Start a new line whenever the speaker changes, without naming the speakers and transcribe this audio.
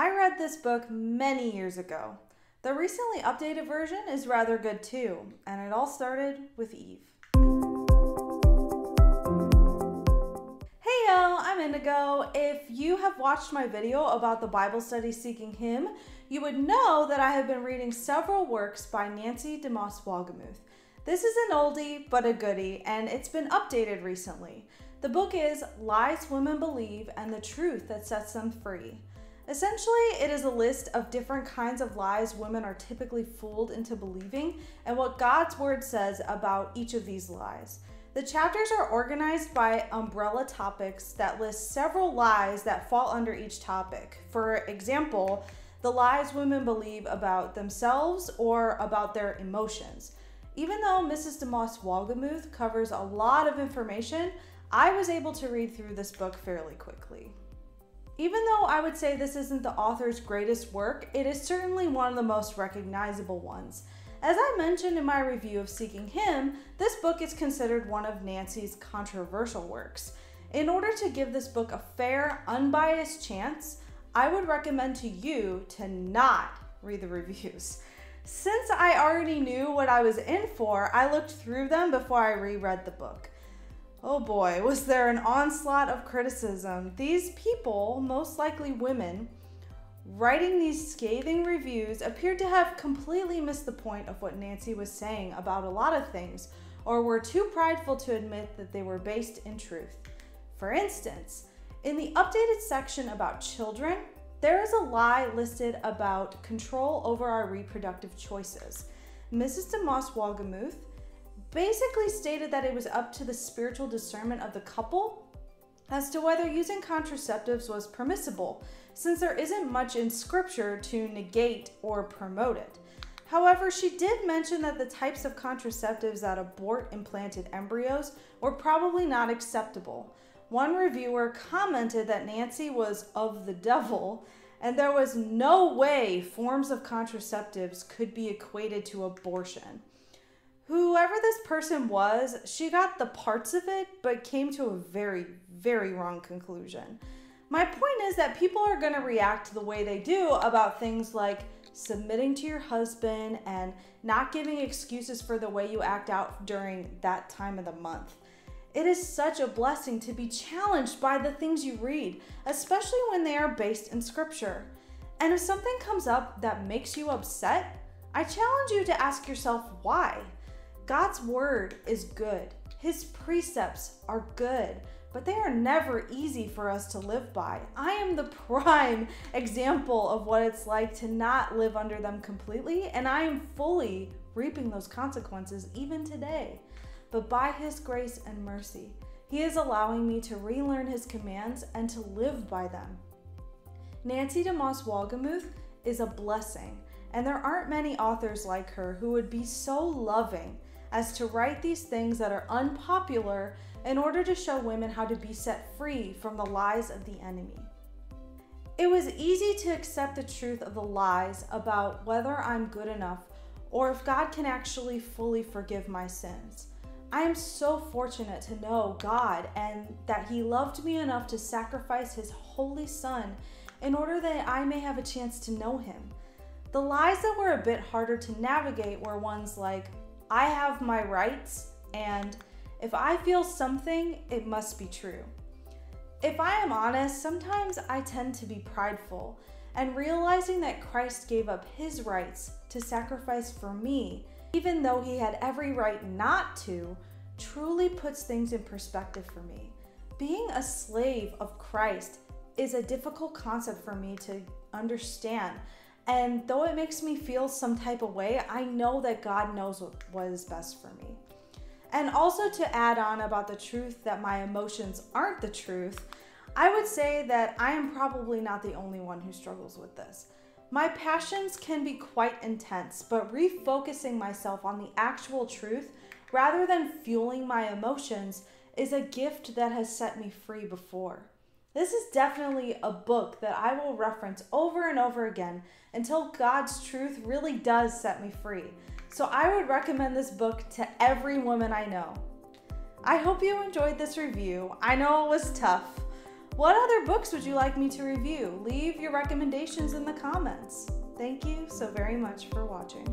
I read this book many years ago. The recently updated version is rather good too, and it all started with Eve. Hey yo, I'm Indiegeaux. If you have watched my video about the Bible study Seeking Him, you would know that I have been reading several works by Nancy DeMoss Wolgemuth. This is an oldie but a goodie, and it's been updated recently. The book is Lies Women Believe and the Truth That Sets Them Free. Essentially, it is a list of different kinds of lies women are typically fooled into believing and what God's word says about each of these lies. The chapters are organized by umbrella topics that list several lies that fall under each topic. For example, the lies women believe about themselves or about their emotions. Even though Mrs. DeMoss Wolgemuth covers a lot of information, I was able to read through this book fairly quickly. Even though I would say this isn't the author's greatest work, it is certainly one of the most recognizable ones. As I mentioned in my review of Seeking Him, this book is considered one of Nancy's controversial works. In order to give this book a fair, unbiased chance, I would recommend to you to not read the reviews. Since I already knew what I was in for, I looked through them before I reread the book. Oh boy, was there an onslaught of criticism. These people, most likely women, writing these scathing reviews appeared to have completely missed the point of what Nancy was saying about a lot of things, or were too prideful to admit that they were based in truth. For instance, in the updated section about children, there is a lie listed about control over our reproductive choices. Mrs. DeMoss Wolgemuth basically stated that it was up to the spiritual discernment of the couple as to whether using contraceptives was permissible, since there isn't much in scripture to negate or promote it. However, she did mention that the types of contraceptives that abort implanted embryos were probably not acceptable. One reviewer commented that Nancy was of the devil and there was no way forms of contraceptives could be equated to abortion. Whoever this person was, she got the parts of it, but came to a very, very wrong conclusion. My point is that people are going to react the way they do about things like submitting to your husband and not giving excuses for the way you act out during that time of the month. It is such a blessing to be challenged by the things you read, especially when they are based in scripture. And if something comes up that makes you upset, I challenge you to ask yourself why. God's word is good, His precepts are good, but they are never easy for us to live by. I am the prime example of what it's like to not live under them completely, and I am fully reaping those consequences even today but by His grace and mercy, He is allowing me to relearn His commands and to live by them. Nancy DeMoss Wolgemuth is a blessing, and there aren't many authors like her who would be so loving as to write these things that are unpopular in order to show women how to be set free from the lies of the enemy. It was easy to accept the truth of the lies about whether I'm good enough or if God can actually fully forgive my sins. I am so fortunate to know God and that He loved me enough to sacrifice His holy Son in order that I may have a chance to know Him. The lies that were a bit harder to navigate were ones like, I have my rights, and if I feel something, it must be true. If I am honest, sometimes I tend to be prideful, and realizing that Christ gave up His rights to sacrifice for me even though he had every right not to, truly puts things in perspective for me. Being a slave of Christ is a difficult concept for me to understand. And though it makes me feel some type of way, I know that God knows what, what is best for me. And also to add on about the truth that my emotions aren't the truth, I would say that I am probably not the only one who struggles with this. My passions can be quite intense, but refocusing myself on the actual truth rather than fueling my emotions is a gift that has set me free before. This is definitely a book that I will reference over and over again until God's truth really does set me free. So I would recommend this book to every woman I know. I hope you enjoyed this review. I know it was tough. What other books would you like me to review? Leave your recommendations in the comments. Thank you so very much for watching.